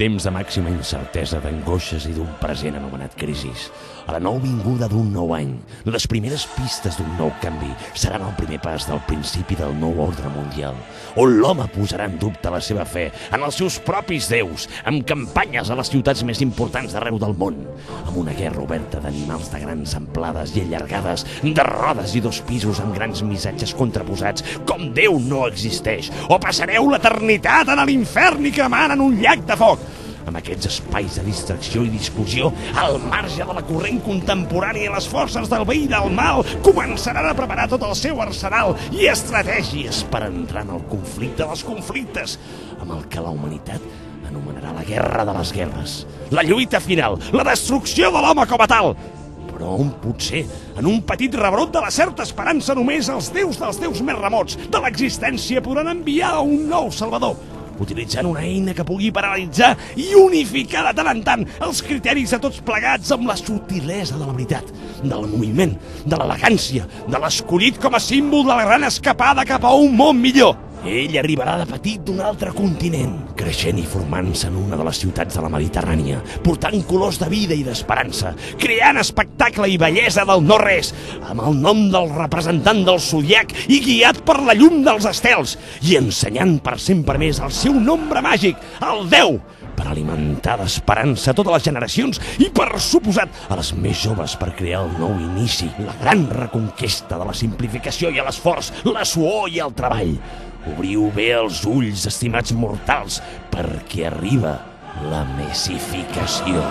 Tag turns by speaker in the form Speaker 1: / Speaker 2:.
Speaker 1: temps de màxima incertesa, d'angoixes i d'un present anomenat crisis. A la nou vinguda d'un nou any, les primeres pistes d'un nou canvi seran el primer pas del principi del nou ordre mundial, on l'home posarà en dubte la seva fe en els seus propis déus, amb campanyes a les ciutats més importants d'arreu del món, amb una guerra oberta d'animals de grans amplades i allargades, de rodes i dos pisos amb grans missatges contraposats, com Déu no existeix, o passareu l'eternitat en l'infern i cremant en un llac de foc amb aquests espais de distracció i discussió, al marge de la corrent contemporània, les forces del i del mal començaran a preparar tot el seu arsenal i estratègies per entrar en el conflicte dels conflictes, amb el que la humanitat anomenarà la guerra de les guerres, la lluita final, la destrucció de l'home com a tal, però on potser, en un petit rebrot de la certa esperança només els déus dels déus més remots de l'existència podran enviar un nou salvador, utilitzant una eina que pugui paralitzar i unificar de tant en tant els criteris de tots plegats amb la sutilesa de la veritat, del moviment, de l'elegància, de l'escollit com a símbol de la gran escapada cap a un món millor. Ell arribarà de petit d'un altre continent, creixent i formant-se en una de les ciutats de la Mediterrània, portant colors de vida i d'esperança, creant espectacle i bellesa del no-res, amb el nom del representant del zodiac i guiat per la llum dels estels, i ensenyant per sempre més el seu nombre màgic, el 10, per alimentar d'esperança totes les generacions i, per suposat, a les més joves per crear el nou inici, la gran reconquesta de la simplificació i l'esforç, la suor i el treball. Obriu bé els ulls, estimats mortals, perquè arriba la messificació.